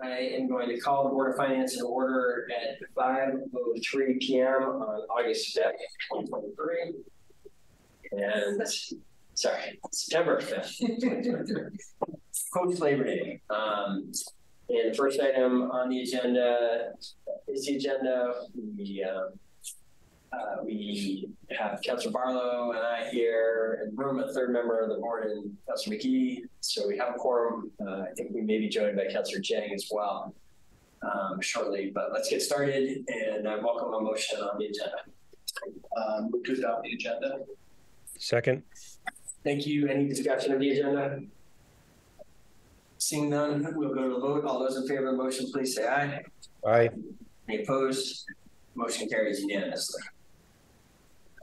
I am going to call the Board of Finance in order at five oh three P M on August fifth, twenty twenty-three. And, sorry, September fifth. Post Labor Day. Um, and the first item on the agenda is the agenda. Um, uh, we have Councilor Barlow and I here in the room, a third member of the board and Councilor Magee. So we have a quorum. Uh, I think we may be joined by Councilor Jang as well um, shortly, but let's get started and I welcome a motion on the agenda. Um, move to adopt the agenda. Second, Thank you. Any discussion of the agenda? Seeing none, we'll go to the vote. All those in favor of the motion, please say aye. aye. Any opposed? Motion carries unanimously.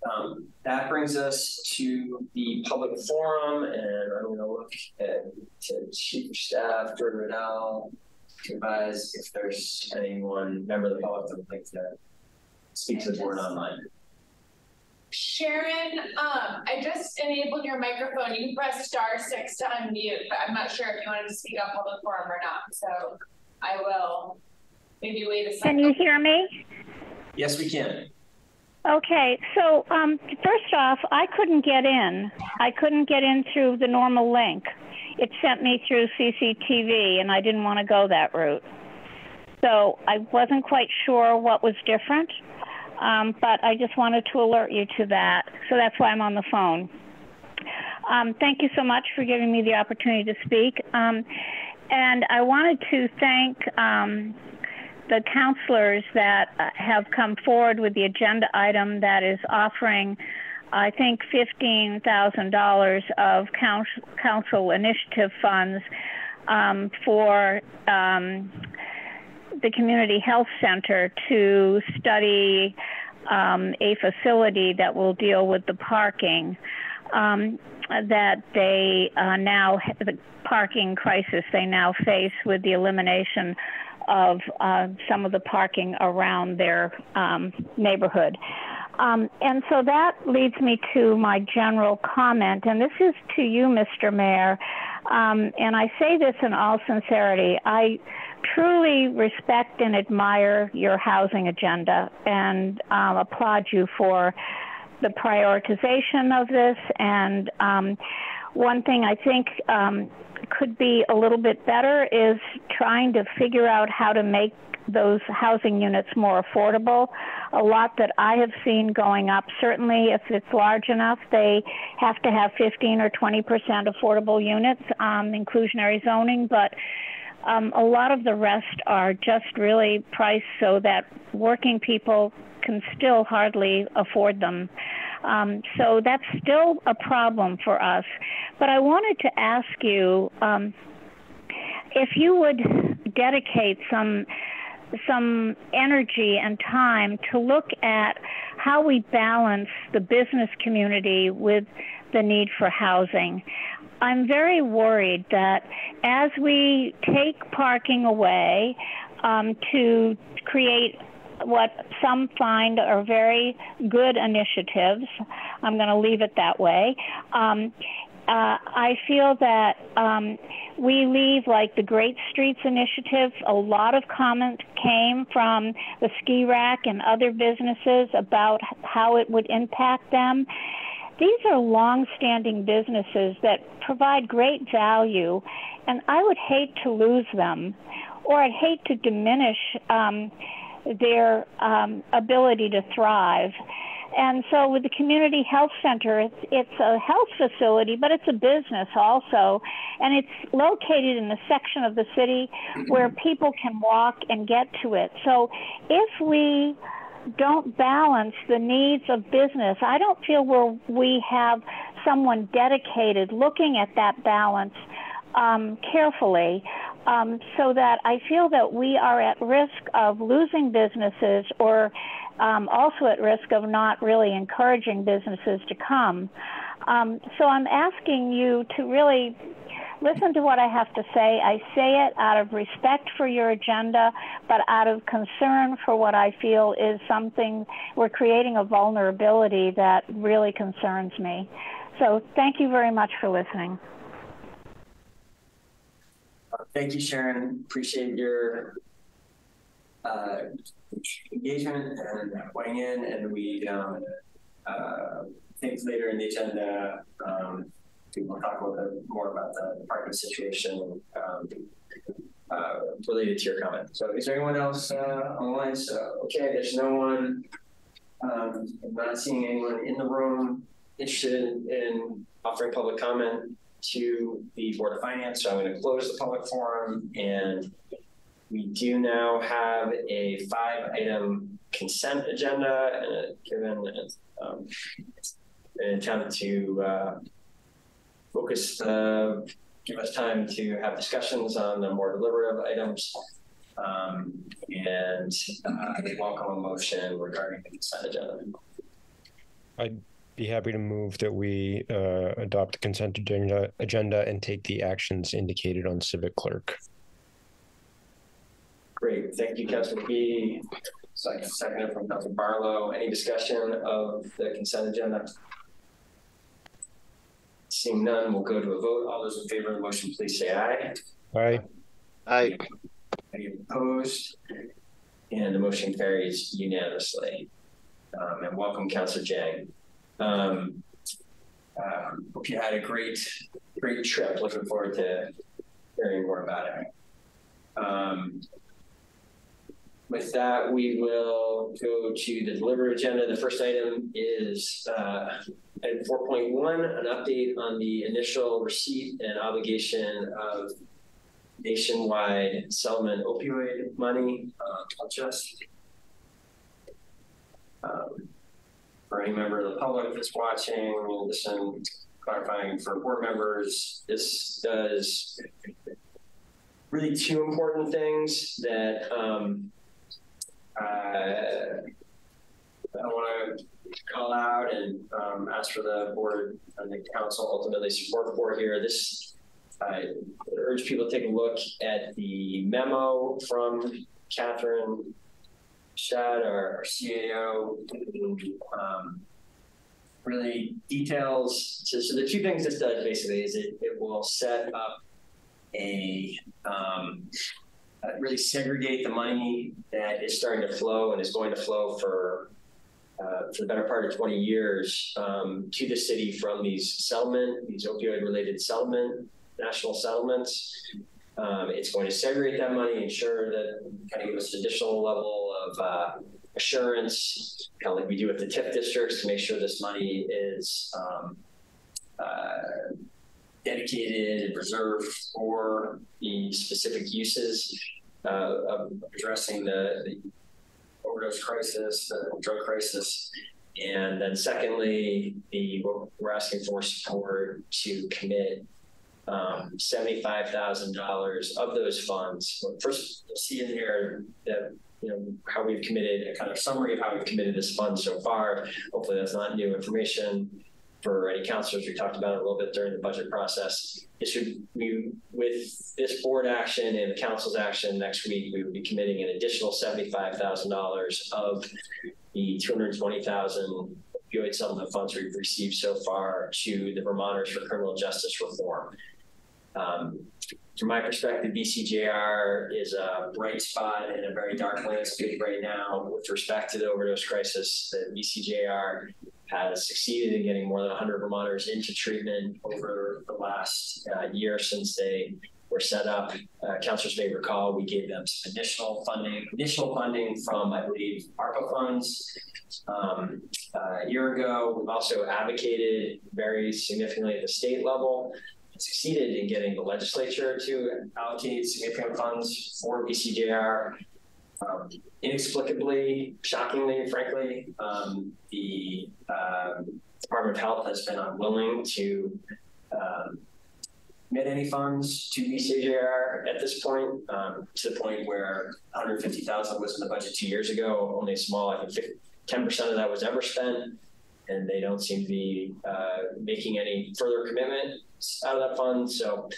Um, that brings us to the public forum, and I'm gonna look at to Chief of Staff, Jordan Redell, to advise if there's anyone, member of the public that would like to speak to the board online. Sharon, um, I just enabled your microphone. You can press star six to unmute, but I'm not sure if you wanted to speak on public forum or not, so I will maybe wait a second. Can you hear me? Yes, we can. Okay, so um, first off, I couldn't get in. I couldn't get in through the normal link. It sent me through CCTV, and I didn't want to go that route. So I wasn't quite sure what was different, um, but I just wanted to alert you to that. So that's why I'm on the phone. Um, thank you so much for giving me the opportunity to speak. Um, and I wanted to thank um, the counselors that uh, have come forward with the agenda item that is offering, I think, $15,000 of council, council initiative funds um, for um, the Community Health Center to study um, a facility that will deal with the parking. Um, that they uh, now, the parking crisis they now face with the elimination of uh, some of the parking around their um, neighborhood. Um, and so that leads me to my general comment, and this is to you, Mr. Mayor. Um, and I say this in all sincerity. I truly respect and admire your housing agenda and um, applaud you for the prioritization of this. And um, one thing I think um, could be a little bit better is trying to figure out how to make those housing units more affordable. A lot that I have seen going up, certainly if it's large enough, they have to have 15 or 20 percent affordable units, um, inclusionary zoning, but um, a lot of the rest are just really priced so that working people can still hardly afford them. Um, so that's still a problem for us. But I wanted to ask you um, if you would dedicate some some energy and time to look at how we balance the business community with the need for housing. I'm very worried that as we take parking away um, to create what some find are very good initiatives, I'm going to leave it that way. Um, uh, I feel that um, we leave like the Great Streets Initiative. A lot of comment came from the ski rack and other businesses about how it would impact them. These are long-standing businesses that provide great value, and I would hate to lose them, or I'd hate to diminish um, their um, ability to thrive. And so with the community health center, it's, it's a health facility, but it's a business also. And it's located in a section of the city where people can walk and get to it. So if we don't balance the needs of business, I don't feel where we have someone dedicated looking at that balance um, carefully um, so that I feel that we are at risk of losing businesses or um, also at risk of not really encouraging businesses to come. Um, so I'm asking you to really listen to what I have to say. I say it out of respect for your agenda, but out of concern for what I feel is something we're creating a vulnerability that really concerns me. So thank you very much for listening. Thank you, Sharon. Appreciate your uh, engagement and weighing in, and we, um, uh, think later in the agenda, um, we will talk a little bit more about the apartment situation, um, uh, related to your comment. So is there anyone else, uh, online? So, okay, there's no one, um, I'm not seeing anyone in the room interested in offering public comment to the Board of Finance, so I'm going to close the public forum. And we do now have a five-item consent agenda, and given um, an intent to uh, focus, uh, give us time to have discussions on the more deliberative items. Um, and uh, I welcome a motion regarding the consent agenda. Be happy to move that we uh, adopt the consent agenda, agenda and take the actions indicated on civic clerk. Great, thank you, Councilor Magee. Second, seconded from Councilor Barlow. Any discussion of the consent agenda? Seeing none, we'll go to a vote. All those in favor of the motion, please say aye. Aye. Aye. Any opposed? And the motion carries unanimously. Um, and welcome, Councilor Jang. Um, uh, hope you had a great, great trip. Looking forward to hearing more about it. Um, with that, we will go to the deliberate agenda. The first item is uh, item 4.1, an update on the initial receipt and obligation of nationwide settlement opioid money. Uh, I'll just um, for any member of the public that's watching, listen, clarifying for board members, this does really two important things that um, uh, I want to call out and um, ask for the board and the council ultimately support for here. This I urge people to take a look at the memo from Catherine Schad, our, our CAO. Um, really details. So, so the two things this does basically is it, it will set up a um, uh, really segregate the money that is starting to flow and is going to flow for uh, for the better part of 20 years um, to the city from these settlement, these opioid related settlement, national settlements. Um, it's going to segregate that money, ensure that kind of give us additional level of uh, assurance, kind of like we do with the TIF districts, to make sure this money is um, uh, dedicated and reserved for the specific uses uh, of addressing the, the overdose crisis, the drug crisis. And then secondly, the we're asking for support to commit um, seventy-five thousand dollars of those funds. First, you'll see in here that you know how we've committed a kind of summary of how we've committed this fund so far. Hopefully, that's not new information for any counselors. We talked about it a little bit during the budget process. It should we with this board action and the council's action next week, we would be committing an additional seventy-five thousand dollars of the two hundred twenty thousand opioid settlement funds we've received so far to the Vermonters for Criminal Justice Reform. Um, from my perspective, VCJR is a bright spot in a very dark landscape right now with respect to the overdose crisis. The VCJR has succeeded in getting more than 100 Vermonters into treatment over the last uh, year since they were set up. Uh, councilors may recall we gave them some additional funding, initial funding from, I believe, ARPA funds um, uh, a year ago. We've also advocated very significantly at the state level succeeded in getting the legislature to allocate significant funds for VCJR. Um, inexplicably, shockingly, frankly, um, the um, Department of Health has been unwilling to um, commit any funds to VCJR at this point, um, to the point where 150,000 was in the budget two years ago. Only a small, I think, 10% of that was ever spent, and they don't seem to be uh, making any further commitment out of that fund. So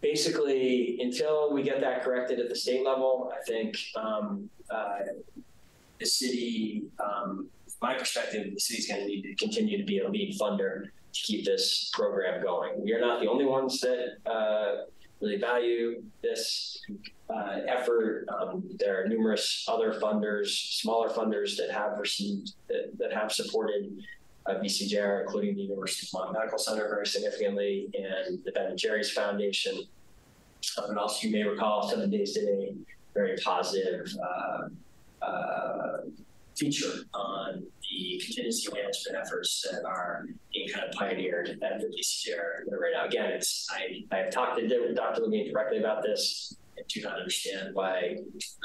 basically, until we get that corrected at the state level, I think um, uh, the city, um, my perspective, the city's going to need to continue to be a lead funder to keep this program going. We are not the only ones that uh, really value this uh, effort. Um, there are numerous other funders, smaller funders that have received that, that have supported uh, VCJR, including the University of Vermont Medical Center very significantly, and the Ben and Jerry's Foundation. And also, you may recall, Seven Days a very positive uh, uh, feature on the contingency management efforts that are being kind of pioneered at the VCJR right now. Again, it's I, I have talked to Dr. Levine directly about this. I do not understand why,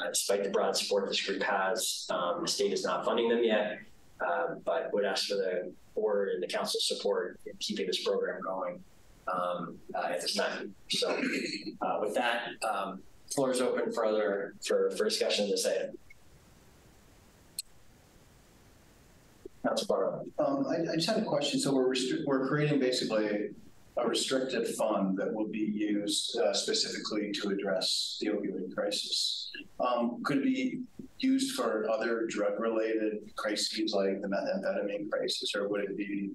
uh, despite the broad support this group has, um, the state is not funding them yet. Um, but would ask for the board and the council support in keeping this program going um, uh, at this time. So, uh, with that, um, floor is open for other for for discussion of this item. Council Barlow. Um, I, I just had a question. So we're we're creating basically a restricted fund that will be used uh, specifically to address the opioid crisis. Um, could be used for other drug-related crises like the methamphetamine crisis, or would it be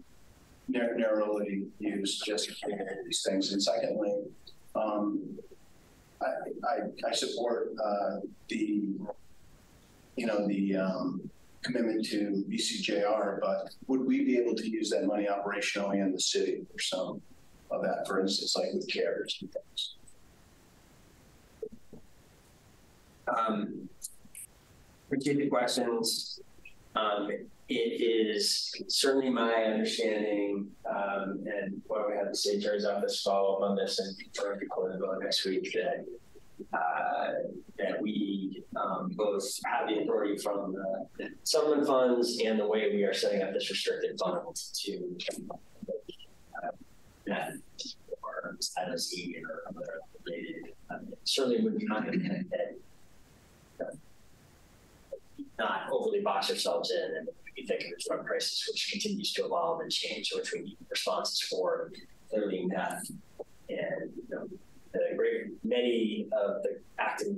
nar- narrowly used just for these things? And secondly, um, I, I, I support uh, the, you know, the um, commitment to VCJR, but would we be able to use that money operationally in the city for some of that, for instance, like with CARES and things? Um, appreciate the questions. Um, it is certainly my understanding, um, and what we have the state attorney's office follow up on this and confirm the vote next week that uh, that we um, both have the authority from the, settlement funds and the way we are setting up this restricted fund to uh, that or status or other related. Um, certainly would not that uh, not overly box ourselves in and we think of the drug crisis, which continues to evolve and change, which we need responses for, clearly meth and you know, great many of the active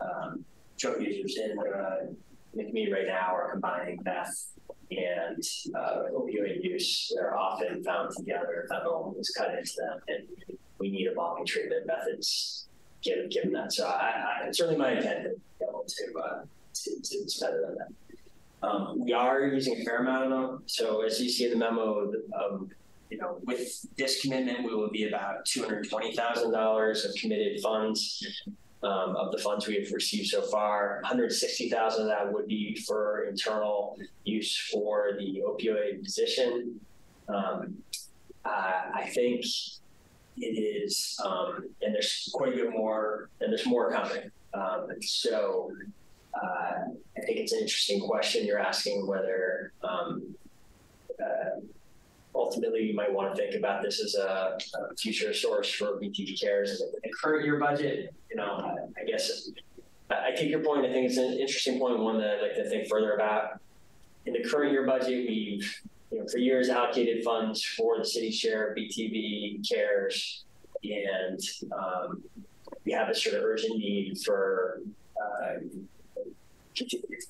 um, drug users in, uh, in community right now are combining meth and uh, opioid use. They're often found together. Fentanyl is cut into them, and we need evolving treatment methods given given that. So I, I certainly my intent to be able to uh, to, to spend it on that. Um, we are using a fair amount of them. So as you see in the memo, um, you know, with this commitment, we will be about two hundred twenty thousand dollars of committed funds. Um, of the funds we have received so far, one hundred sixty thousand of that would be for internal use for the opioid position. Um, uh, I think it is, um, and there's quite a bit more, and there's more coming. Um, so uh, I think it's an interesting question you're asking whether um, uh, ultimately you might want to think about this as a, a future source for BPD cares in the current year budget. You know, I, I guess I, I take your point. I think it's an interesting point, one that I'd like to think further about. In the current year budget, we've you know, for years allocated funds for the city share of BPD cares, and um, we have a sort of urgent need for uh,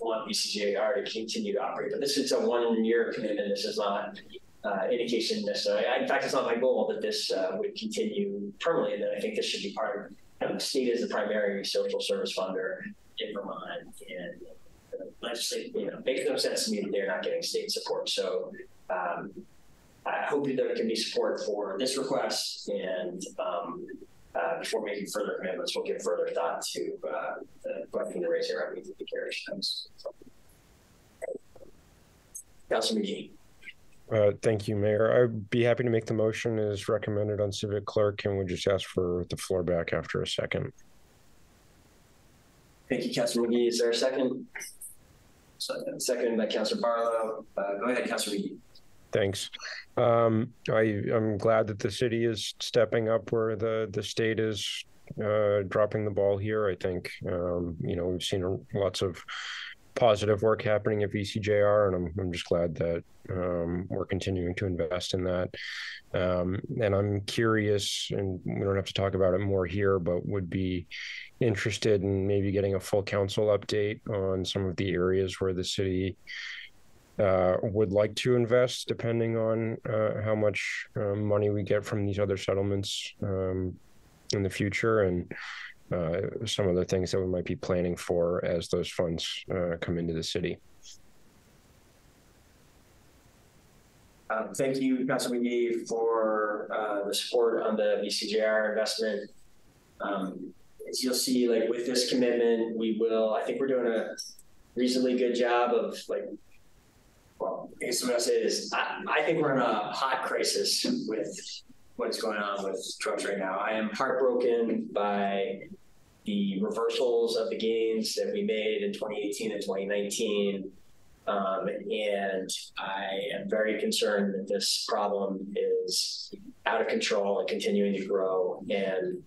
want VCJR to continue to operate. But this is a one-year commitment. This is not uh, indication necessarily. In fact, it's not my goal that this uh, would continue permanently. That I think this should be part of the state as the primary social service funder in Vermont, and uh, legislate. You know, makes no sense to me that they're not getting state support. So. Um, I hope that there can be support for this request, and um, uh, before making further commitments, we'll give further thought to uh, the question to raise here. I the carriage comes. Councilor Magee. Uh, thank you, Mayor. I'd be happy to make the motion as recommended on civic clerk, and we just ask for the floor back after a second. Thank you, Councilor Magee. Is there a second? Second, second by Councilor Barlow. Uh, go ahead, Councilor Magee. Thanks. Um, I, I'm glad that the city is stepping up where the, the state is uh, dropping the ball here. I think, um, you know, we've seen lots of positive work happening at VCJR, and I'm, I'm just glad that um, we're continuing to invest in that. Um, and I'm curious, and we don't have to talk about it more here, but would be interested in maybe getting a full council update on some of the areas where the city uh, would like to invest, depending on uh, how much uh, money we get from these other settlements. Um, in the future and uh, some of the things that we might be planning for as those funds uh, come into the city. Um, thank you, Councilman Magee, for uh, the support on the VCJR investment. Um, as you'll see, like with this commitment, we will. I think we're doing a reasonably good job of like. I guess I'll say is, I, I think we're in a hot crisis with what's going on with drugs right now. I am heartbroken by the reversals of the gains that we made in 2018 and 2019. Um, and I am very concerned that this problem is out of control and continuing to grow and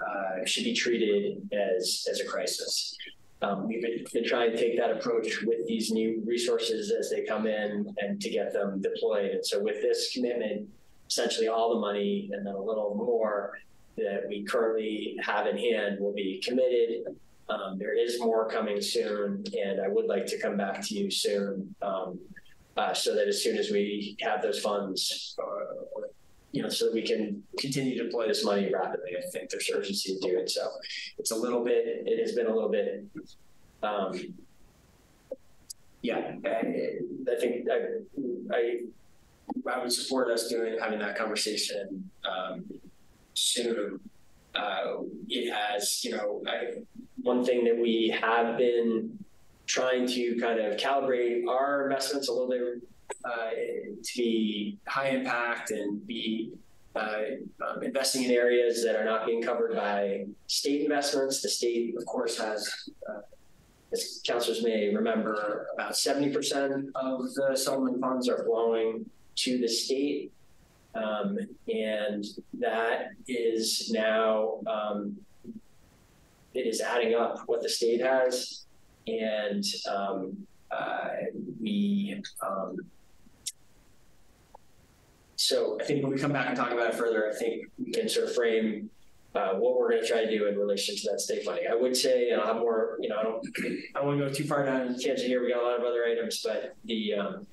uh, should be treated as, as a crisis. Um, we've been, been, trying to take that approach with these new resources as they come in and to get them deployed. And so with this commitment, essentially all the money and then a little more that we currently have in hand will be committed um, there is more coming soon, and I would like to come back to you soon, um, uh, so that as soon as we have those funds, you know, so that we can continue to deploy this money rapidly. I think there's urgency to do it. So it's a little bit. It has been a little bit. Um, yeah, I, I think I, I, I would support us doing having that conversation um, soon. Uh, it has, you know, I, one thing that we have been trying to kind of calibrate our investments a little bit uh, to be high impact and be uh, um, investing in areas that are not being covered by state investments. The state, of course, has, uh, as councilors may remember, about 70% of the settlement funds are flowing to the state. Um, and that is now um, it is adding up what the state has, and um, uh, we. So I think when we come back and talk about it further, I think we can sort of frame uh, what we're going to try to do in relation to that state funding. I would say, and I'll have more, you know, I don't, I don't want to go too far down in tangent here. We got a lot of other items, but the um,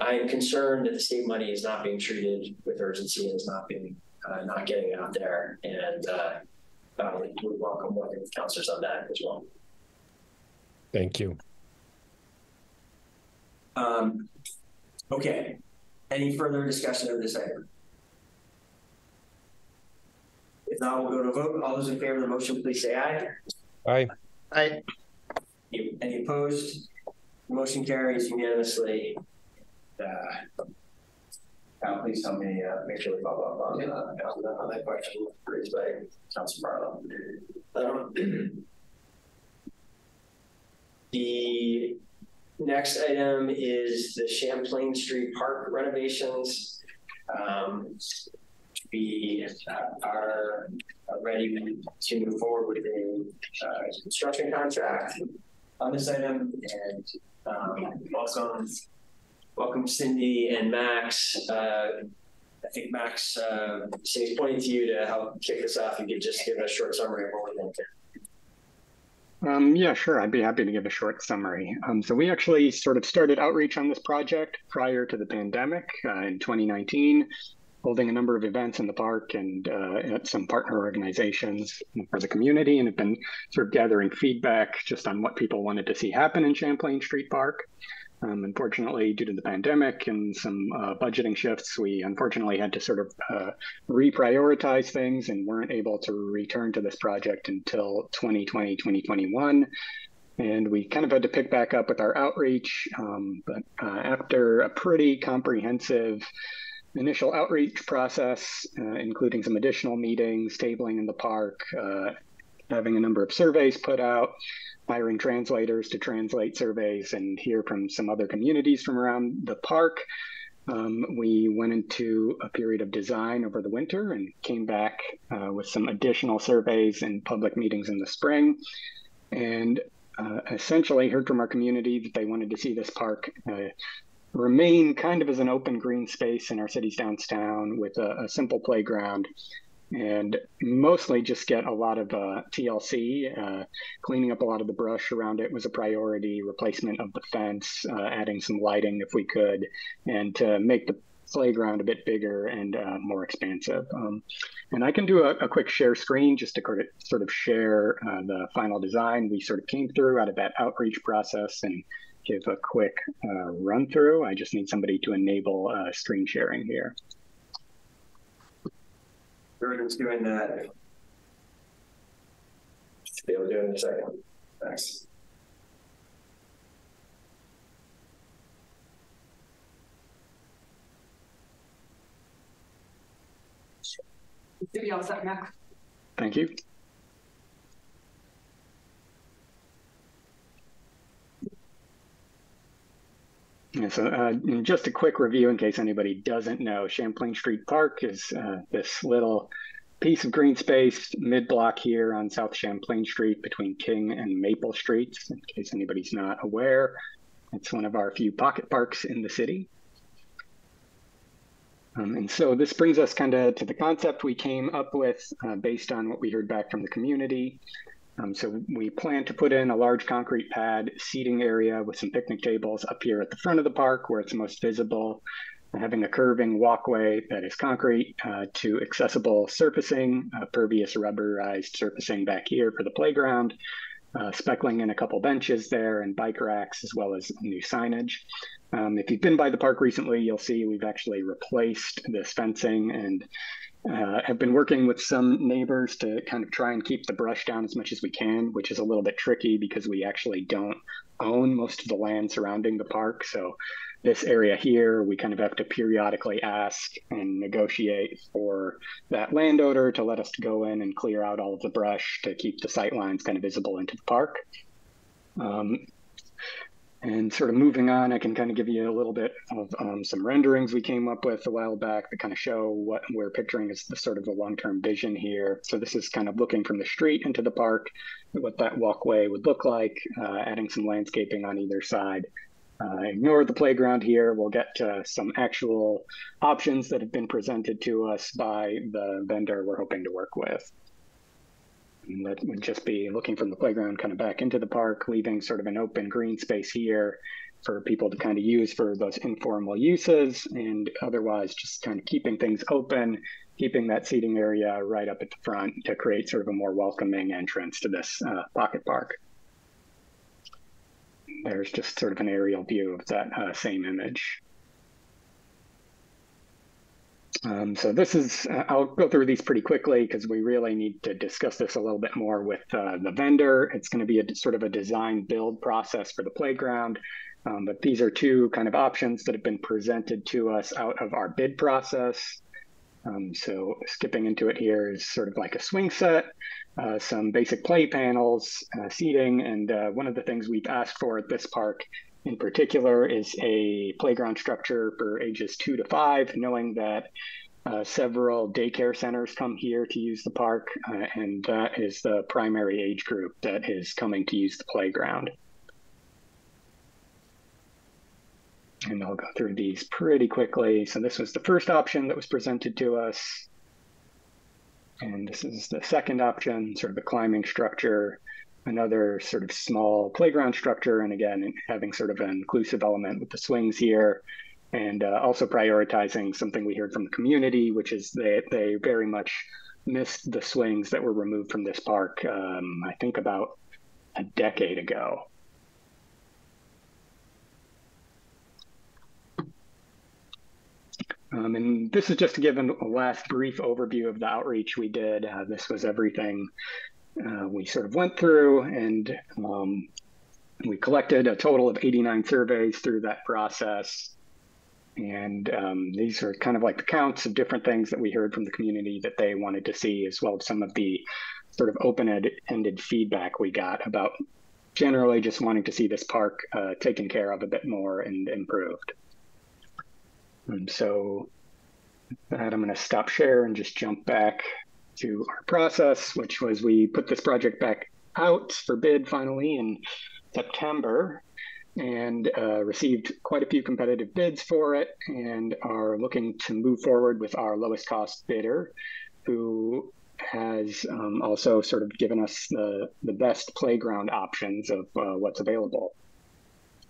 I am concerned that the state money is not being treated with urgency and is not being uh, not getting out there, and uh, uh, we would welcome working with counselors on that as well. Thank you. Um, okay. Any further discussion of this item? If not, we'll go to vote. All those in favor of the motion, please say aye. Aye. Aye. Any opposed? Motion carries unanimously. Uh, now, please tell me, uh, make sure we follow up on, uh, on that question raised by Council Barlow. Um, the next item is the Champlain Street Park renovations. Um, we uh, are ready to move forward with a uh, construction contract on this item and um, welcome welcome Cindy and Max. Uh, I think Max, uh, Cindy's pointing to you to help kick this off. You could just give a short summary of what we're thinking. Um, yeah, sure. I'd be happy to give a short summary. Um, so we actually sort of started outreach on this project prior to the pandemic uh, in 2019, holding a number of events in the park and uh, at some partner organizations for the community, and have been sort of gathering feedback just on what people wanted to see happen in Champlain Street Park. Um, unfortunately, due to the pandemic and some uh, budgeting shifts, we unfortunately had to sort of uh, reprioritize things and weren't able to return to this project until 2020, 2021. And we kind of had to pick back up with our outreach. Um, but uh, after a pretty comprehensive initial outreach process, uh, including some additional meetings, tabling in the park, uh, having a number of surveys put out, hiring translators to translate surveys and hear from some other communities from around the park. Um, we went into a period of design over the winter and came back uh, with some additional surveys and public meetings in the spring. And uh, essentially heard from our community that they wanted to see this park uh, remain kind of as an open green space in our city's downtown with a, a simple playground and mostly just get a lot of uh, TLC. Uh, cleaning up a lot of the brush around it was a priority. Replacement of the fence, uh, adding some lighting if we could, and to make the playground a bit bigger and uh, more expansive. Um, and I can do a, a, quick share screen just to sort of share uh, the final design we sort of came through out of that outreach process and give a quick uh, run through. I just need somebody to enable screen sharing here. Jordan's doing that. Should be able to do it in a second. Thanks. Maybe all set, Mac. Thank you. Yeah, so uh, just a quick review in case anybody doesn't know, Champlain Street Park is uh, this little piece of green space mid-block here on South Champlain Street between King and Maple Streets, in case anybody's not aware. It's one of our few pocket parks in the city. Um, and so this brings us kind of to the concept we came up with uh, based on what we heard back from the community. Um, so we plan to put in a large concrete pad seating area with some picnic tables up here at the front of the park where it's most visible, having a curving walkway that is concrete uh, to accessible surfacing, uh, pervious rubberized surfacing back here for the playground, uh, speckling in a couple benches there and bike racks as well as new signage. Um, if you've been by the park recently, you'll see we've actually replaced this fencing and uh, have been working with some neighbors to kind of try and keep the brush down as much as we can, which is a little bit tricky because we actually don't own most of the land surrounding the park. So this area here, we kind of have to periodically ask and negotiate for that landowner to let us go in and clear out all of the brush to keep the sight lines kind of visible into the park. Um, and sort of moving on, I can kind of give you a little bit of um, some renderings we came up with a while back that kind of show what we're picturing as the sort of the long-term vision here. So this is kind of looking from the street into the park, what that walkway would look like, uh, adding some landscaping on either side. Uh, ignore the playground here. We'll get to some actual options that have been presented to us by the vendor we're hoping to work with. That would just be looking from the playground kind of back into the park, leaving sort of an open green space here for people to kind of use for those informal uses and otherwise just kind of keeping things open, keeping that seating area right up at the front to create sort of a more welcoming entrance to this uh, pocket park. There's just sort of an aerial view of that uh, same image. Um, so this is, uh, I'll go through these pretty quickly because we really need to discuss this a little bit more with uh, the vendor. It's going to be a sort of a design build process for the playground. Um, but these are two kind of options that have been presented to us out of our bid process. Um, so skipping into it here is sort of like a swing set, uh, some basic play panels, uh, seating, and uh, one of the things we've asked for at this park in particular is a playground structure for ages two to five, knowing that uh, several daycare centers come here to use the park, uh, and that is the primary age group that is coming to use the playground. And I'll go through these pretty quickly. So this was the first option that was presented to us. And this is the second option, sort of the climbing structure another sort of small playground structure. And again, having sort of an inclusive element with the swings here and uh, also prioritizing something we heard from the community, which is they, they very much missed the swings that were removed from this park, um, I think about a decade ago. Um, and this is just to give a last brief overview of the outreach we did. Uh, this was everything uh, we sort of went through and um, we collected a total of 89 surveys through that process. And um, these are kind of like the counts of different things that we heard from the community that they wanted to see, as well as some of the sort of open-ended feedback we got about generally just wanting to see this park uh, taken care of a bit more and improved. And so that I'm going to stop share and just jump back to our process, which was we put this project back out for bid finally in September and uh, received quite a few competitive bids for it and are looking to move forward with our lowest cost bidder who has um, also sort of given us the, the best playground options of uh, what's available.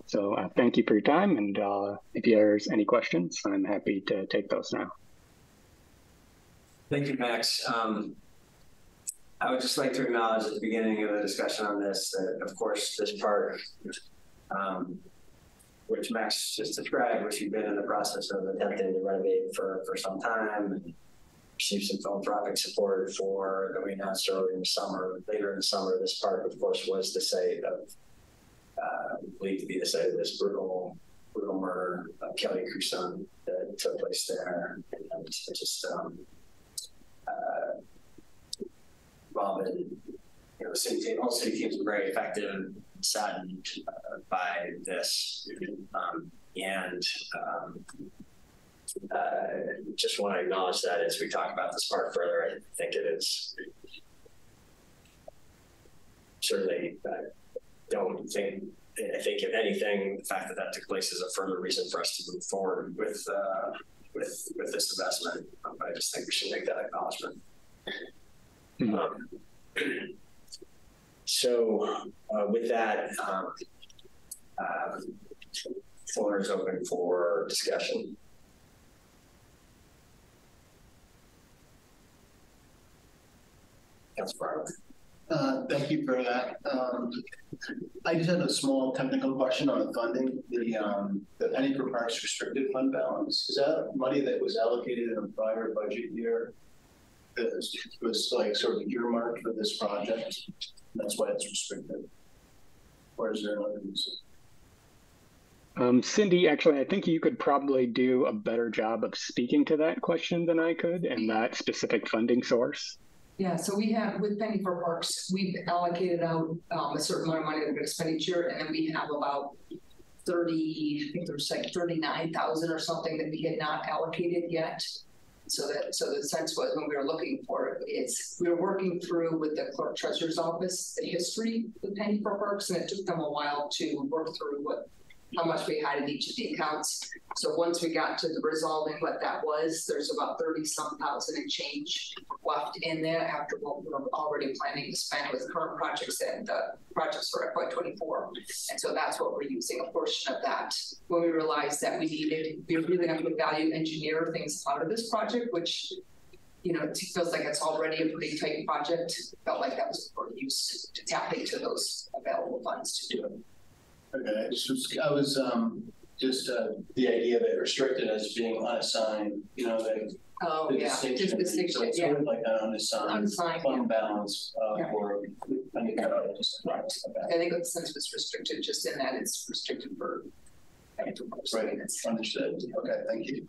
So uh, thank you for your time. And uh, if there's any questions, I'm happy to take those now. Thank you, Max. Um, I would just like to acknowledge at the beginning of the discussion on this that, of course, this park, um, which Max just described, which you've been in the process of attempting to renovate for, for some time, received some philanthropic support for that we announced earlier in the summer. Later in the summer, this park, of course, was the site of, uh, believed to be the site of this brutal, brutal murder of Kelly Cruson that took place there. And just, um, Robin, you know, city team, all city teams were very effective and saddened uh, by this. Um, and um, uh, just want to acknowledge that as we talk about this part further, I think it is certainly uh, don't think. I think if anything, the fact that that took place is a further reason for us to move forward with uh, with with this investment. Um, I just think we should make that acknowledgement. Mhm. Um, so uh, with that, um, um, floor is open for discussion. Council Barlow. Uh, thank you for that. Um, I just had a small technical question on the funding, the, um, the Penny for Parks restricted fund balance. Is that money that was allocated in a prior budget year? That was, was like sort of earmarked for this project? That's why it's restricted? Or is there another reason? Um, Cindy, actually, I think you could probably do a better job of speaking to that question than I could and that specific funding source. Yeah, so we have, with Penny for Parks, we've allocated out um, a certain amount of money that we're gonna spend each year, and then we have about thirty, I think there's like thirty-nine thousand or something that we had not allocated yet. So that, so the sense was when we were looking for it, it's, we were working through with the clerk treasurer's office, the history with Penny for Parks, and it took them a while to work through what, how much we had in each of the accounts. So once we got to the resolving what that was, there's about thirty some thousand and change left in there after what we were already planning to spend with current projects and the projects for FY twenty-four. And so that's what we're using, a portion of that. When we realized that we needed, we really have to value engineer things out of this project, which you know, it feels like it's already a pretty tight project. Felt like that was for use to tap into those available funds to do it. Okay, I just was, I was, um, just, uh, the idea that restricted as being unassigned, you know, that. Oh, the yeah, distinction. just So distinction, it's yeah. sort of like an unassigned Unassigned, yeah. fund balance, uh, Yeah. for, I mean, just, right, okay. I think the sense was restricted, just in that it's restricted for. financial purposes. Right, It's- understood. Okay, thank you.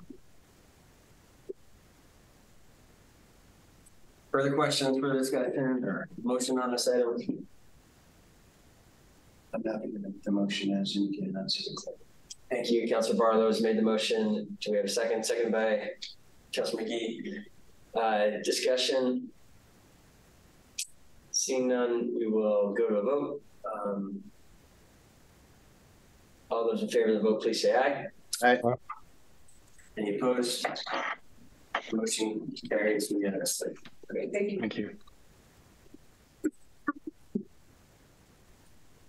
Further questions, further discussion, or motion on this item? I'm happy to make the motion as indicated on city clerk. Thank you. Councilor Barlow has made the motion. Do we have a second? Second by Councilor Magee. Uh, discussion? Seeing none, we will go to a vote. Um, all those in favor of the vote, please say aye. Aye. Any opposed? Motion carries unanimously. Great, thank you. Thank you.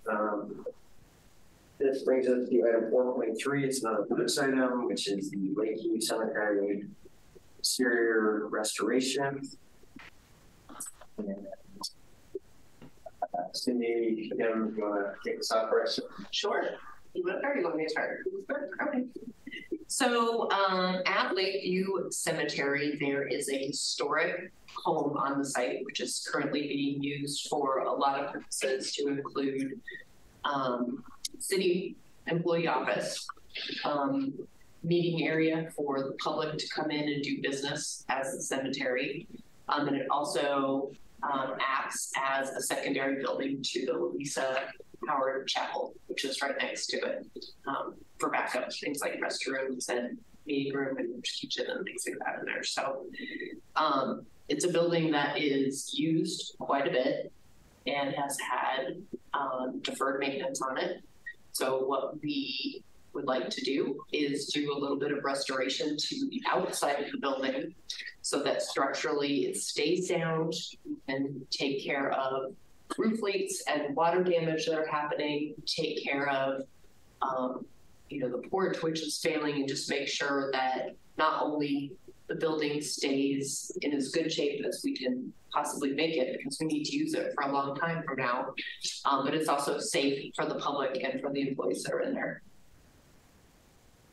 Um, this brings us to item four point three, it's another business item, which is the Lakeview Cemetery exterior restoration. And, uh, Cindy, again, you wanna take this off for us? Sure. You want, or you want me to start? Okay. So, um, at Lakeview Cemetery, there is a historic home on the site, which is currently being used for a lot of purposes to include, um, city employee office, um, meeting area for the public to come in and do business as the cemetery. Um, and it also, um, acts as a secondary building to the Louisa Howard Chapel, which is right next to it, um, for backup, things like restrooms and meeting room and kitchen and things like that in there. So, um, it's a building that is used quite a bit and has had, um, deferred maintenance on it. So what we would like to do is do a little bit of restoration to the outside of the building so that structurally it stays sound and take care of roof leaks and water damage that are happening, take care of um, you know, the porch, which is failing, and just make sure that not only the building stays in as good shape as we can possibly make it, because we need to use it for a long time from now, um, but it's also safe for the public and for the employees that are in there.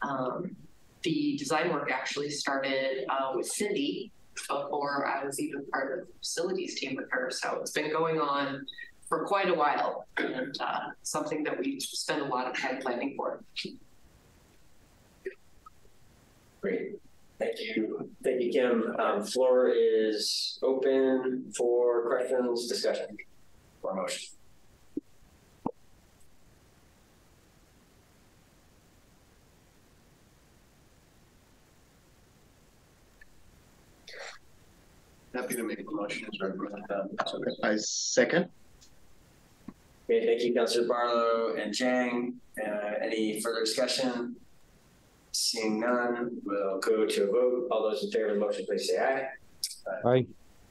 Um, the design work actually started uh, with Cindy before I was even part of the facilities team with her. So it's been going on for quite a while and uh, something that we spend a lot of time planning for. Great. Thank you. Thank you, Kim. Um, floor is open for questions, discussion, or motion. Happy to make a motion as recommended. Um, I second. Okay, thank you, Councilor Barlow and Jang. Uh, any further discussion? Seeing none, we'll go to a vote. All those in favor of the motion, please say aye. Aye.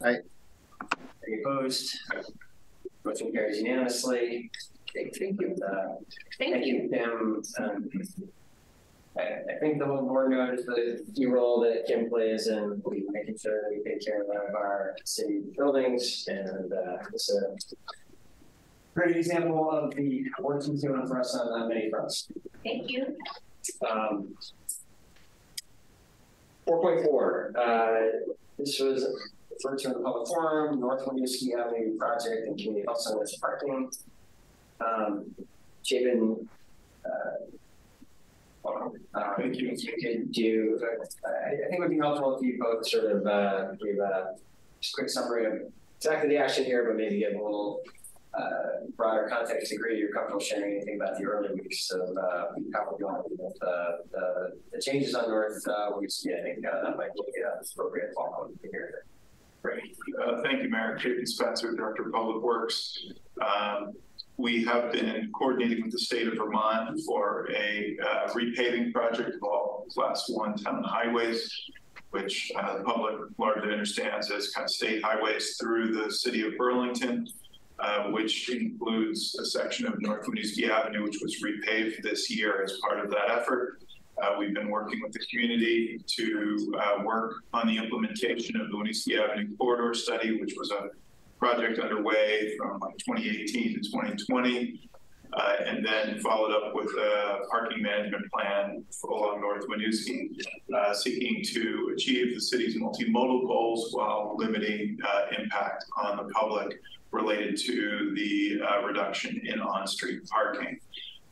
Aye. Any opposed? Motion carries unanimously. Okay, Thank you. Uh, Thank you. Kim. Um, I, I think the whole board knows the key role that Kim plays in making sure that we take care of our city buildings and, uh, it's a great example of the work she's doing for us on many fronts. Thank you. Um, four point four, uh, this was referred to in the public forum, North Winooski Avenue project and community health center parking. Um, Chapin, uh, um, Thank you. you could do, uh, I, think it would be helpful if you both sort of, uh, give a quick summary of exactly the action here, but maybe give a little uh, broader context degree you're comfortable sharing anything about the early weeks of uh, how we're going with uh, the, the changes on North uh, Winooski. I think uh, that might be uh, appropriate follow up here. Great. Uh, thank you, Mayor. Chapin Spencer, Director of Public Works. Um, we have been coordinating with the state of Vermont for a uh, repaving project of all class one town highways, which uh, the public largely understands as kind of state highways through the city of Burlington, uh, which includes a section of North Winooski Avenue, which was repaved this year as part of that effort. Uh, we've been working with the community to uh, work on the implementation of the Winooski Avenue Corridor Study, which was a project underway from like 2018 to 2020. Uh, and then followed up with a parking management plan along North Winooski, uh, seeking to achieve the city's multimodal goals while limiting uh, impact on the public related to the uh, reduction in on-street parking.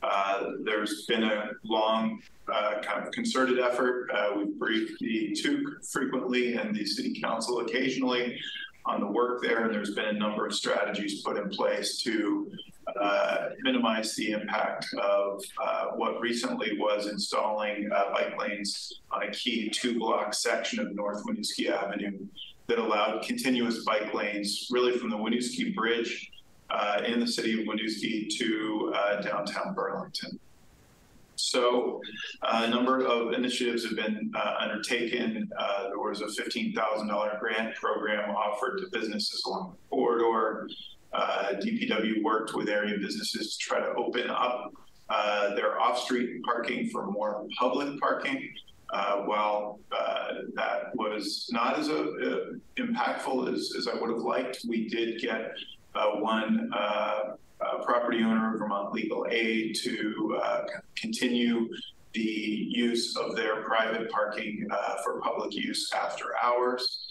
Uh, there's been a long uh, kind of concerted effort. We've briefed the TUC frequently and the city council occasionally on the work there. And there's been a number of strategies put in place to uh, minimize the impact of uh, what recently was installing uh, bike lanes on a key two block section of North Winooski Avenue that allowed continuous bike lanes really from the Winooski Bridge uh, in the city of Winooski to uh, downtown Burlington. So uh, a number of initiatives have been uh, undertaken. Uh, there was a $15,000 grant program offered to businesses along the corridor. Uh, DPW worked with area businesses to try to open up uh, their off-street parking for more public parking. Uh, while that was not as impactful as, as I would have liked, we did get one uh, property owner, Vermont Legal Aid, to uh, continue the use of their private parking uh, for public use after hours.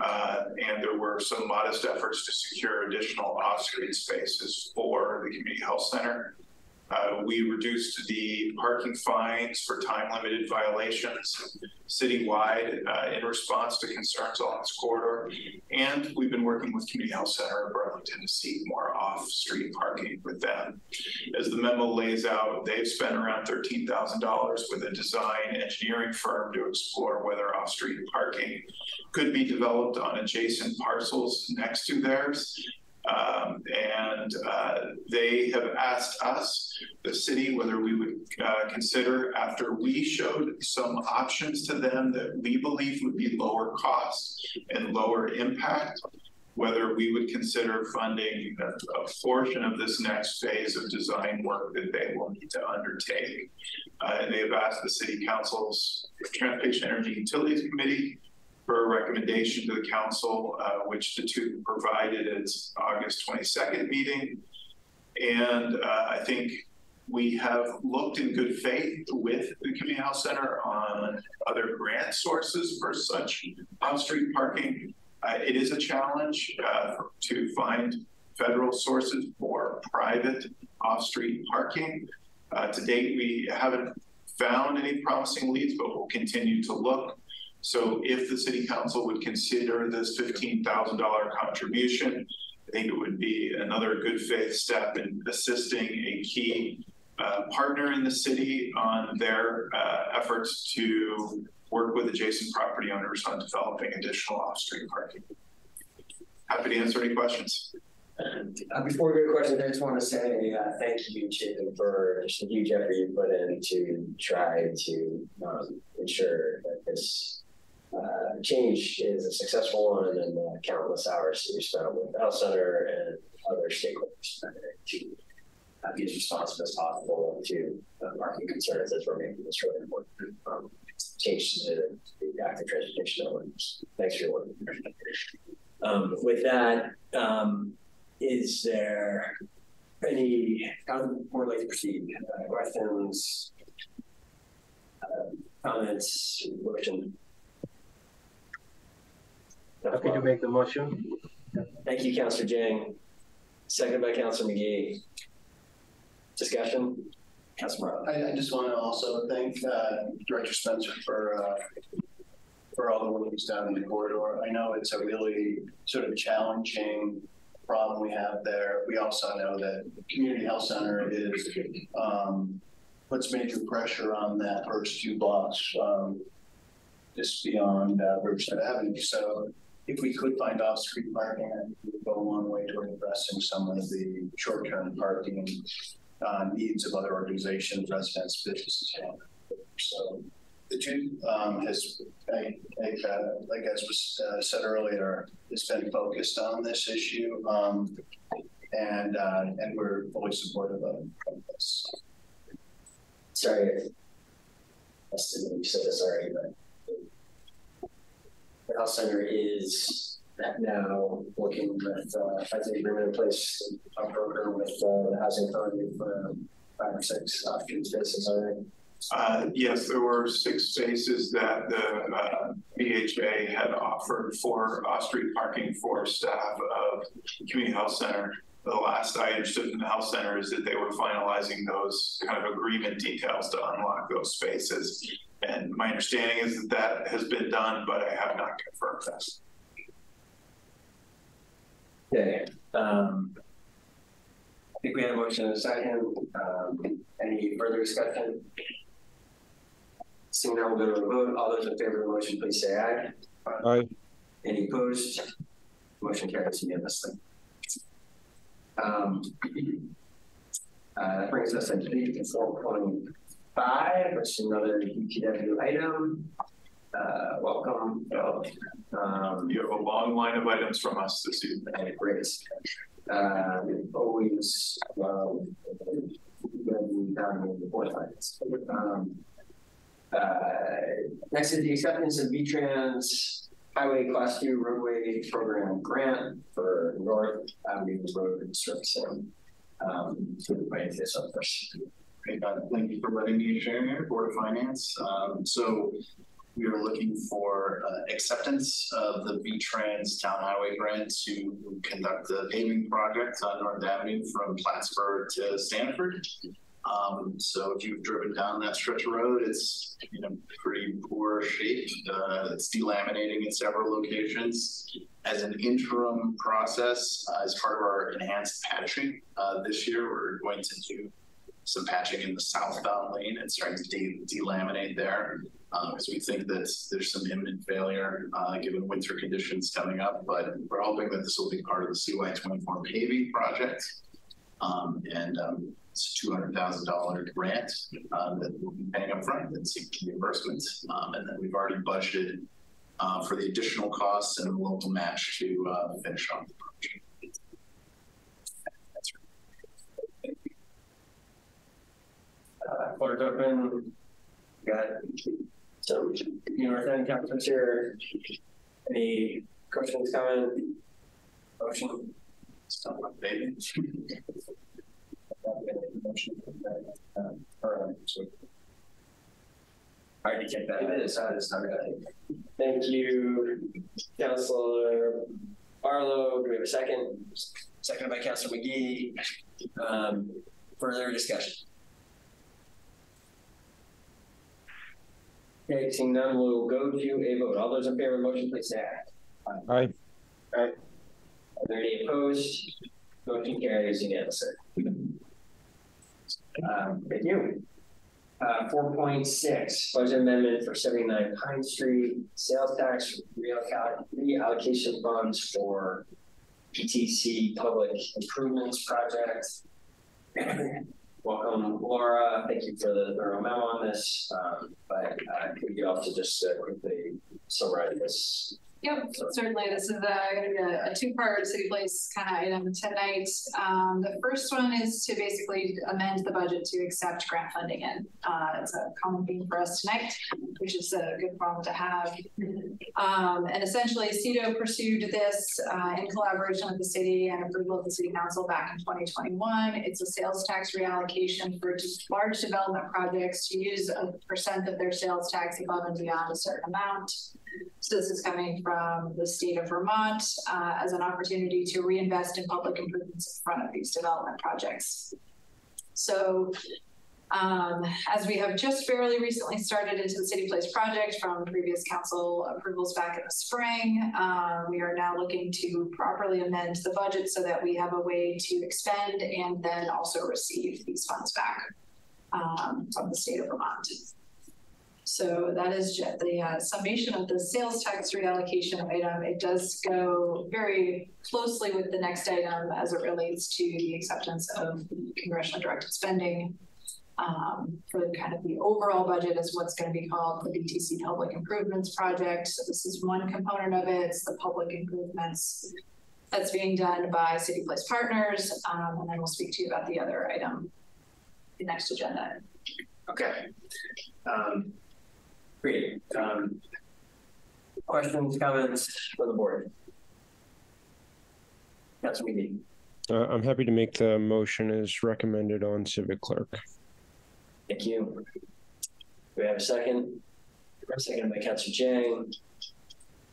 Uh, and there were some modest efforts to secure additional off-street spaces for the community health center. Uh, we reduced the parking fines for time-limited violations citywide uh, in response to concerns on this corridor. And we've been working with Community Health Center of Burlington to more off-street parking with them. As the memo lays out, they've spent around $13,000 with a design engineering firm to explore whether off-street parking could be developed on adjacent parcels next to theirs um, and uh, they have asked us, the city, whether we would uh, consider, after we showed some options to them that we believe would be lower cost and lower impact, whether we would consider funding a, a portion of this next phase of design work that they will need to undertake. Uh, and they have asked the City Council's Transportation Energy Utilities Committee for a recommendation to the council, uh, which the two provided at its August 22nd meeting. And uh, I think we have looked in good faith with the Community Health Center on other grant sources for such off-street parking. Uh, it is a challenge uh, to find federal sources for private off-street parking. Uh, to date, we haven't found any promising leads, but we'll continue to look. So if the city council would consider this $15,000 contribution, I think it would be another good faith step in assisting a key uh, partner in the city on their uh, efforts to work with adjacent property owners on developing additional off-street parking. Happy to answer any questions. Uh, before we go to questions, I just want to say uh, thank you, Chip, for just the huge effort you put in to try to um, ensure that this uh, change is a successful one and the countless hours that you spent with health center and other stakeholders to uh, be as responsive as possible to uh, market concerns as we're making this really important um, change to the, the active transportation network. Thanks for your work. Um, with that, um, is there any, how would like to proceed? Uh, questions, uh, comments, motion? Happy to make the motion. Thank you, Councillor Jang. Second by Councillor Magee. Discussion? Councillor I, I just want to also thank uh, Director Spencer for uh, for all the work he's done in the corridor. I know it's a really sort of challenging problem we have there. We also know that Community Health Center is um, puts major pressure on that first two blocks um, just beyond uh, Riverside Avenue. So if we could find off-street parking, it would go a long way toward addressing some of the short-term parking uh, needs of other organizations, residents, businesses. So the two um, has, I, I, uh, like as was uh, said earlier, has been focused on this issue, um, and uh, and we're fully supportive of, of this. Sorry, I didn't you said this already, but health center is now working with uh, has an agreement in place, a broker with uh, the housing authority for five or six option spaces already. Uh, yes, there were six spaces that the uh, BHA had offered for off-street parking for staff of the Community Health Center. The last I understood from the health center is that they were finalizing those kind of agreement details to unlock those spaces. And my understanding is that that has been done, but I have not confirmed this. Okay. Um, I think we have a motion in a second. Um, any further discussion? Seeing none, we'll go to a vote. All those in favor of the motion, please say aye. Aye. Any opposed? Motion carries unanimously. Um, uh, that brings us to four point five, which is another DPW item. Uh, welcome. Um, you have a long line of items from us this evening. Great. Uh, always um, down the board um, uh, next is the acceptance of VTrans Highway Class 2 Roadway Program Grant for North Avenue Road Construction. Um, so the this up first. Uh, thank you for letting me share, Board of Finance. Um, so we are looking for uh, acceptance of the VTrans Town Highway Grant to conduct the paving project on North Avenue from Plattsburgh to Staniford. Um, so if you've driven down that stretch of road, it's in a pretty poor shape. Uh, it's delaminating in several locations. As an interim process, uh, as part of our enhanced patching uh, this year, we're going to do some patching in the southbound lane and starting to de delaminate there because um, we think that there's some imminent failure uh, given winter conditions coming up. But we're hoping that this will be part of the CY24 paving project. Um, and um, it's a $200,000 grant uh, that we'll be paying up front and seek reimbursement. Um, and then we've already budgeted uh, for the additional costs and the local match to uh, finish off the project. Uh, floor is open. Got some North End councilors here. Any questions, comment? Motion? Still updated. Motion. Uh, or, so- I already checked that. It is, uh, it's not good. Thank you, Councilor Barlow. Do we have a second? Seconded by Councilor Magee. Um, further discussion? Okay, seeing none, we'll go to a vote. All those in favor of the motion, please say aye. Aye. Aye. Are there any opposed? Motion carries unanimously. Um, thank you. Uh, four point six, budget amendment for seventy-nine Pine Street, sales tax realloc- reallocation funds for BTC Public Improvements Project. Welcome, Laura. Thank you for the thorough memo on this. Um, but, uh, could you also just uh, quickly summarize this? Yep, certainly. This is uh, going to be a, a two-part city place kind of item tonight. Um, the first one is to basically amend the budget to accept grant funding in. Uh, it's a common theme for us tonight, which is a good problem to have. Um, and essentially, CEDO pursued this uh, in collaboration with the city and approval of the city council back in 2021. It's a sales tax reallocation for just large development projects to use a percent of their sales tax above and beyond a certain amount. So this is coming from the state of Vermont uh, as an opportunity to reinvest in public improvements in front of these development projects. So um, as we have just fairly recently started into the City Place project from previous council approvals back in the spring, uh, we are now looking to properly amend the budget so that we have a way to expend and then also receive these funds back um, from the state of Vermont. So that is the uh, summation of the sales tax reallocation item. It does go very closely with the next item as it relates to the acceptance of congressional directed spending um, for kind of the overall budget is what's going to be called the BTC Public Improvements Project. So this is one component of it. It's the public improvements that's being done by City Place Partners. Um, and then we'll speak to you about the other item, the next agenda. Okay. Um, great. Um, questions, comments for the board? Councilor Magee. Uh, I'm happy to make the motion as recommended on civic clerk. Thank you. We have a second? Second by Councilor Jang.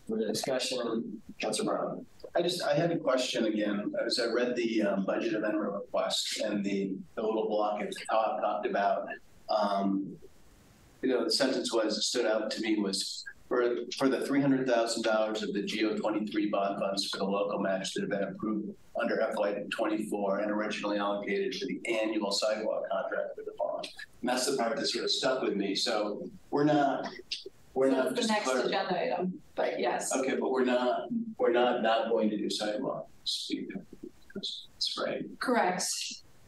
For the discussion, Councilor Brown. I just, I had a question again, as I read the um, budget amendment request and the, the little block at the top talked about, um, you know, the sentence was, stood out to me was, for, for the three hundred thousand dollars of the GO twenty-three bond funds for the local match that have been approved under FY twenty-four and originally allocated to the annual sidewalk contract with the bond. And that's the part that sort of stuck with me, so we're not, we're So not The next clar- agenda item, but yes. Okay, but we're not, we're not, not going to do sidewalks. That's right. Correct.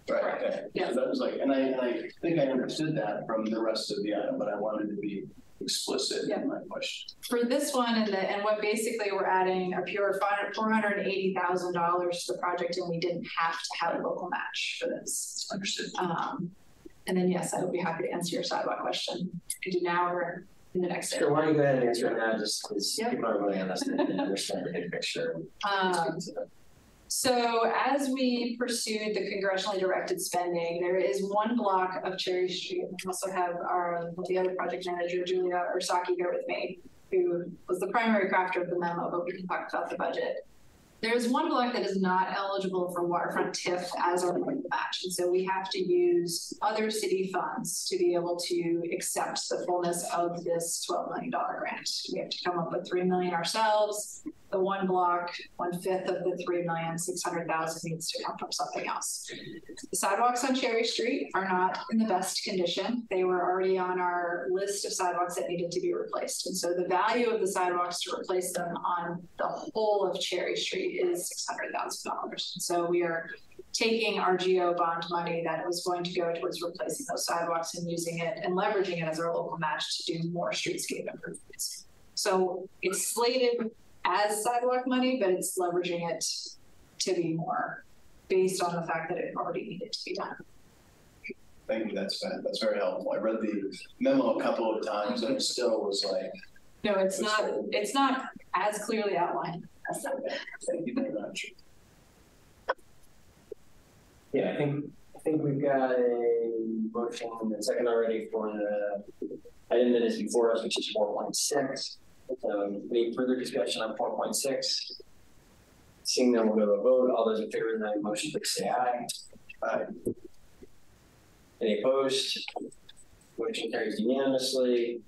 Right, okay. Yeah. So that was like, and I, and I think I understood that from the rest of the item, but I wanted to be explicit in my question. For this one and the, and what basically we're adding a pure five, four hundred and eighty thousand dollars to the project and we didn't have to have a local match for this. Understood. Um, and then yes, I would be happy to answer your sidewalk question. Could do now or in the next. Sure, why don't you go ahead and answer it now, just because Yep. people are really on this and understand the big picture. Um, So as we pursued the congressionally directed spending, there is one block of Cherry Street. We also have our, the other project manager, Julia Ursaki here with me, who was the primary crafter of the memo, but we can talk about the budget. There's one block that is not eligible for waterfront TIF as our match. And so we have to use other city funds to be able to accept the fullness of this $12 million grant. We have to come up with 3 million ourselves the one block, one fifth of the three million, six hundred thousand needs to come from something else. The sidewalks on Cherry Street are not in the best condition. They were already on our list of sidewalks that needed to be replaced. And so the value of the sidewalks to replace them on the whole of Cherry Street is six hundred thousand dollars. So we are taking our GO bond money that was going to go towards replacing those sidewalks and using it and leveraging it as our local match to do more streetscape improvements. So it's slated as sidewalk money, but it's leveraging it to be more based on the fact that it already needed to be done. Thank you, that's, that's very helpful. I read the memo a couple of times and it still was like, No, it's not, it's not as clearly outlined as that. thank you very much. Yeah, I think, I think we've got a motion and a second already for the item that is before us, which is four point six. So any further discussion on four point six? Seeing none, we'll go to a vote. All those in favor of that motion, please say aye. Aye. Any opposed? Motion carries unanimously.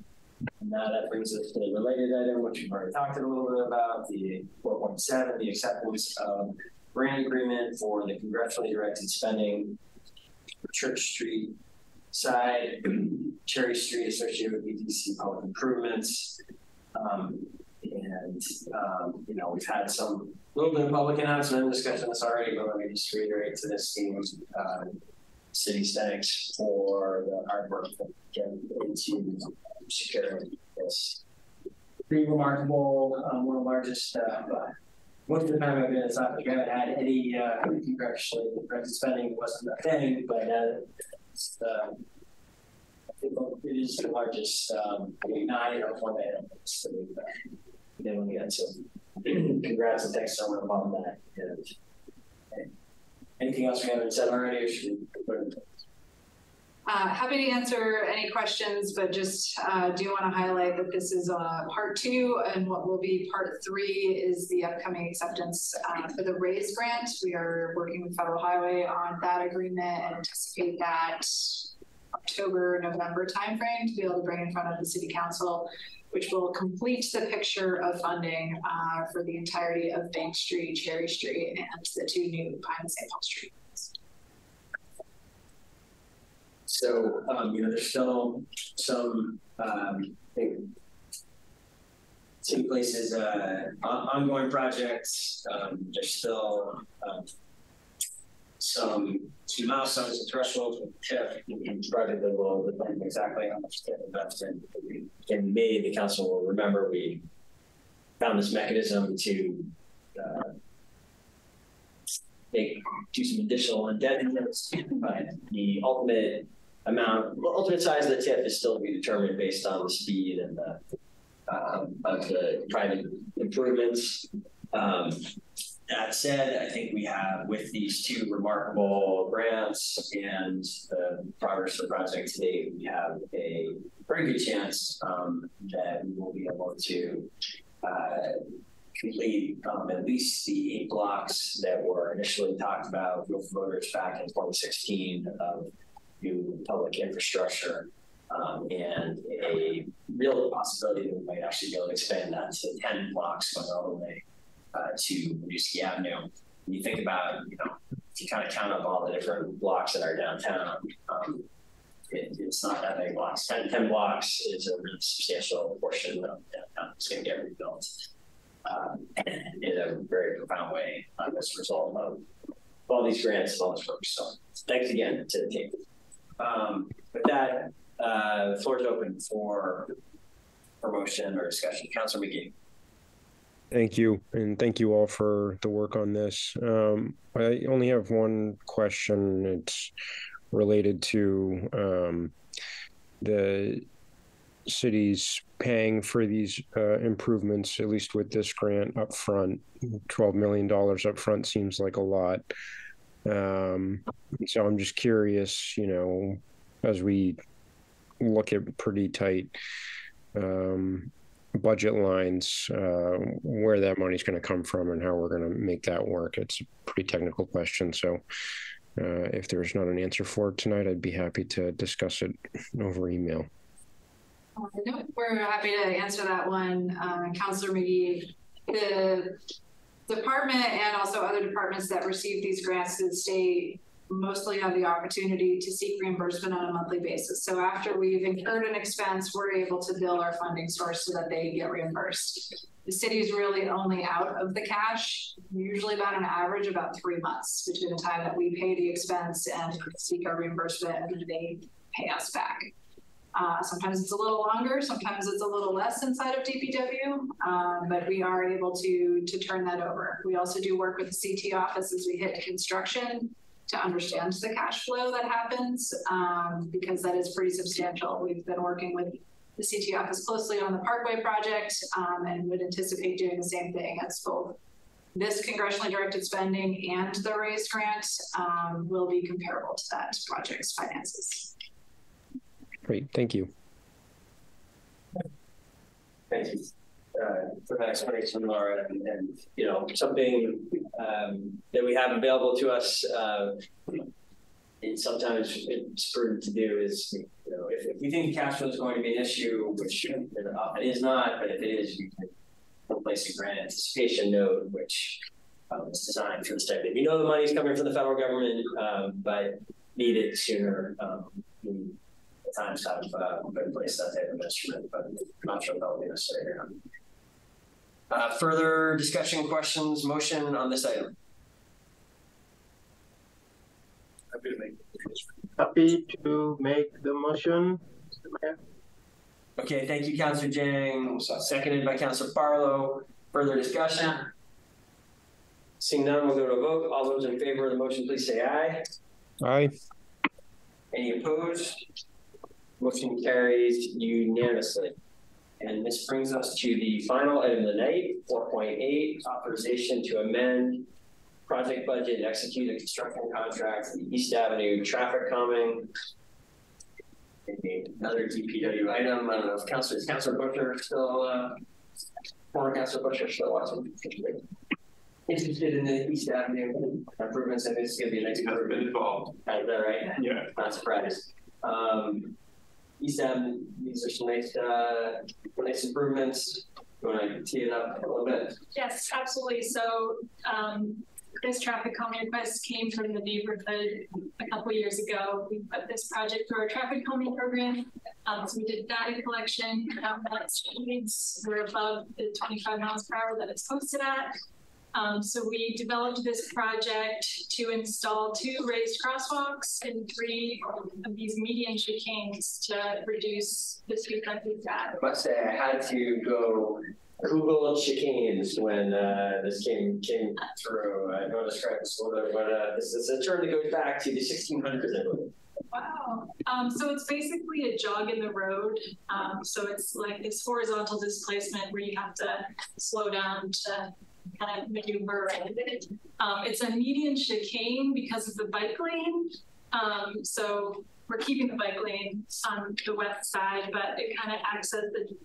Now that brings us to the related item, which we've already talked a little bit about, the four point seven, the acceptance of grant agreement for the congressionally directed spending for Church Street side, Cherry Street associated with EDC public improvements. Um, and, um, you know, we've had some, little bit of public announcement and discussion on this already, but let me just reiterate to this team, um, city thanks for the hard work that get into securing this. Pretty remarkable, um, one of the largest, uh, most of the time I've been in South Africa, I haven't had any, uh, congressionally spending wasn't a thing, but, uh, it's, uh, it is the largest, um, nine or one that, so, uh, then we got some, congrats and thanks so much on that, and, and anything else we haven't said already, or should we? Uh, happy to answer any questions, but just uh, do want to highlight that this is uh, part two, and what will be part three is the upcoming acceptance uh, for the RAISE grant. We are working with Federal Highway on that agreement and anticipate that October, November timeframe to be able to bring in front of the City Council, which will complete the picture of funding uh, for the entirety of Bank Street, Cherry Street, and the two new Pine and St. Paul streets. So, um, you know, there's still some, um, city places, uh, ongoing projects, um, there's still, um, some, some milestones and thresholds with TIF, and project that will define exactly how much TIF investment in May, the council will remember, we found this mechanism to, uh, make, do some additional indebtedness, but the ultimate amount, ultimate size of the TIF is still to be determined based on the speed and the, um, of the private improvements. Um, that said, I think we have with these two remarkable grants and the progress of the project today, we have a very good chance um, that we will be able to uh, complete um, at least the eight blocks that were initially talked about with voters back in 2016 of new public infrastructure um, and a real possibility that we might actually be able to expand that to 10 blocks going all the way uh, to Winooski Avenue. When you think about, you know, if you kind of count up all the different blocks that are downtown, um, it, it's not that many blocks. 10, 10 blocks is a really substantial portion of downtown that's going to get rebuilt um, in a very profound way um, as a result of all these grants and all this work. So thanks again to the team. Um, with that, uh, the floor is open for promotion or discussion. Councilor Magee. Thank you, and thank you all for the work on this. Um, I only have one question. It's related to um, the city's paying for these uh, improvements, at least with this grant up front. $12 million up front seems like a lot. Um, so I'm just curious, you know, as we look at pretty tight um, budget lines, uh, where that money's going to come from and how we're going to make that work. It's a pretty technical question. So uh, if there's not an answer for it tonight, I'd be happy to discuss it over email. We're happy to answer that one, um, Councilor Magee. The department and also other departments that receive these grants to the state mostly have the opportunity to seek reimbursement on a monthly basis. So after we've incurred an expense, we're able to bill our funding source so that they get reimbursed. The city is really only out of the cash, usually about an average about three months between the time that we pay the expense and seek our reimbursement and they pay us back. Uh, sometimes it's a little longer, sometimes it's a little less inside of DPW, um, but we are able to, to turn that over. We also do work with the CT office as we hit construction to understand the cash flow that happens, um, because that is pretty substantial. We've been working with the CT office closely on the Parkway project, um, and would anticipate doing the same thing as both this congressionally directed spending and the RAISE grant, um, will be comparable to that project's finances. Great, thank you. Thank you uh, for that explanation, Laura, and, and, you know, something um, that we have available to us. Uh, and sometimes it's prudent to do is, you know, if, if we think cash flow is going to be an issue, which it is not, but if it is, you can replace a grant anticipation note, which um, is designed for this type of. You know, the money's coming from the federal government, um, but need it sooner. Um, times have uh, put in place that type of instrument, but I'm not sure that will be necessary. Uh, further discussion, questions, motion on this item? Happy to make. Happy to make the motion. Okay, thank you, Councillor Jang. Seconded by Councillor Barlow. Further discussion? Seeing none, we'll go to a vote. All those in favor of the motion, please say aye. Aye. Any opposed? Motion carries unanimously. And this brings us to the final item of the night, four point eight, authorization to amend project budget and execute a construction contract for the East Avenue traffic calming. Another DPW item. I don't know if Councilor, is Councilor Busher still, uh, former Councilor Busher still watching? Interested in the East Avenue improvements, I think it's gonna be a nice. Been involved. Is that right? Yeah. Not surprised. Um, East Avenue, these are some nice, uh, nice improvements. You wanna tee it up a little bit? Yes, absolutely. So, um, this traffic calming request came from the neighborhood a couple years ago. We put this project through our traffic calming program. Um, so we did data collection, that speeds were above the 25 miles per hour that it's posted at. Um, so we developed this project to install two raised crosswalks and three of these median chicanes to reduce the speed limit I must say, I had to go Google chicanes when uh, this came came through. I know this correct but uh, this is a term that goes back to the 1600s, I believe. Wow. Um, so it's basically a jog in the road. Um, so it's like this horizontal displacement where you have to slow down to kind of maneuver. Um, it's a median chicane because of the bike lane. Um, so we're keeping the bike lane on the west side, but it kind of acts as the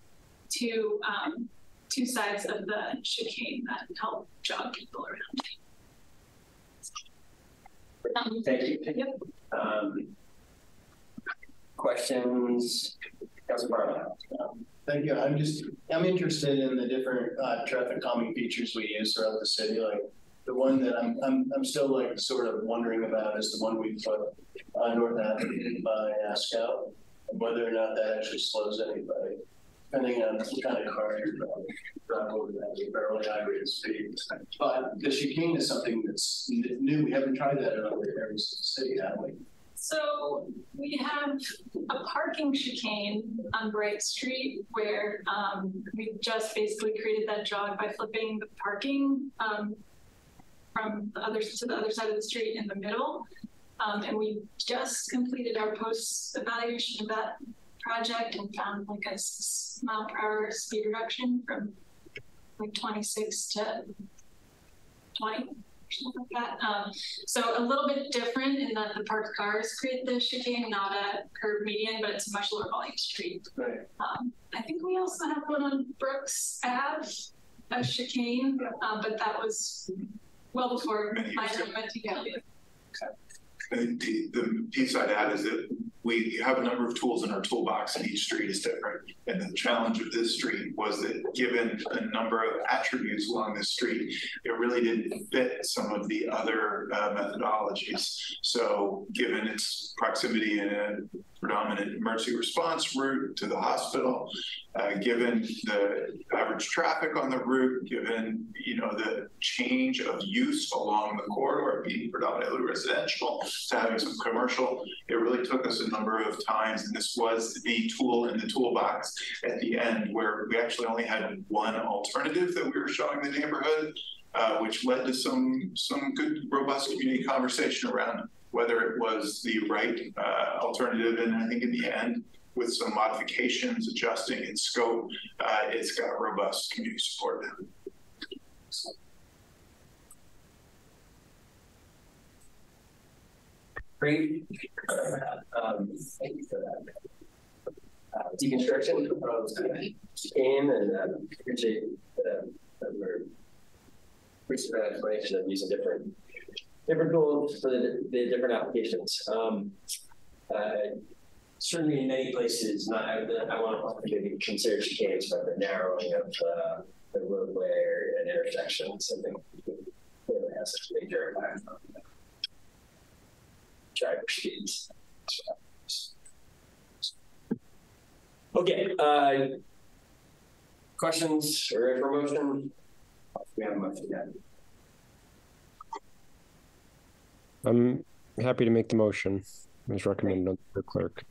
two um, two sides of the chicane that help jog people around. Um, Thank you. Yep. Um, questions, Councilor Barlow? Thank you. I'm just, I'm interested in the different uh, traffic calming features we use throughout the city. Like the one that I'm, I'm, I'm still like sort of wondering about is the one we put on North Avenue by uh, whether or not that actually slows anybody, depending on what kind of car you're driving. Over that at fairly high rate of speed. But the chicane is something that's new. We haven't tried that in other areas of the city, have we? So we have a parking chicane on Bright Street where um, we just basically created that jog by flipping the parking um, from the other to the other side of the street in the middle. Um, and we just completed our post evaluation of that project and found like a six mile per hour speed reduction from like 26 to 20 something like that. Um, so a little bit different in that the parked cars create the chicane, not a curb median, but it's a much lower volume street. Right. Um, I think we also have one on Brooks Ave, a chicane, uh, but that was well before my time get it. The, the piece I'd add is that we have a number of tools in our toolbox and each street is different. And the challenge of this street was that given a number of attributes along this street, it really didn't fit some of the other uh, methodologies. So given its proximity and a predominant emergency response route to the hospital. Uh, given the average traffic on the route, given, you know, the change of use along the corridor being predominantly residential to having some commercial, it really took us a number of times. And this was the tool in the toolbox at the end where we actually only had one alternative that we were showing the neighborhood, uh, which led to some, some good, robust community conversation around whether it was the right uh, alternative. And I think in the end, with some modifications, adjusting in scope, uh, it's got robust community support now. Great. Um, thank you for that. Uh, deconstruction of game and uh, appreciate that that we're explanation of using different different tools for the, the different applications. Um, uh, certainly in many places, not, I, I want to maybe consider chicanes, but the narrowing of uh, the roadway and intersections, I think really has such a major impact on driver speeds. Okay, uh, questions or for motion? We have a motion yet. I'm happy to make the motion as recommended on the clerk.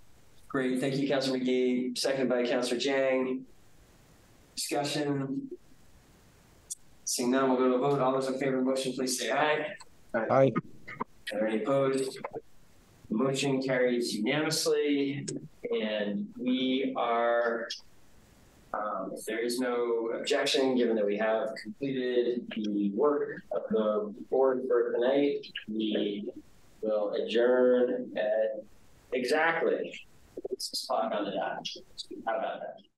Great, thank you, Councilor Magee, seconded by Councilor Jang. Discussion. Seeing none, we'll go to a vote. All those in favor of the motion, please say aye. Aye. Are there any opposed? The Motion carries unanimously, and we are, um, if there is no objection, given that we have completed the work of the board for tonight, we will adjourn at exactly spot on the dot. How about that?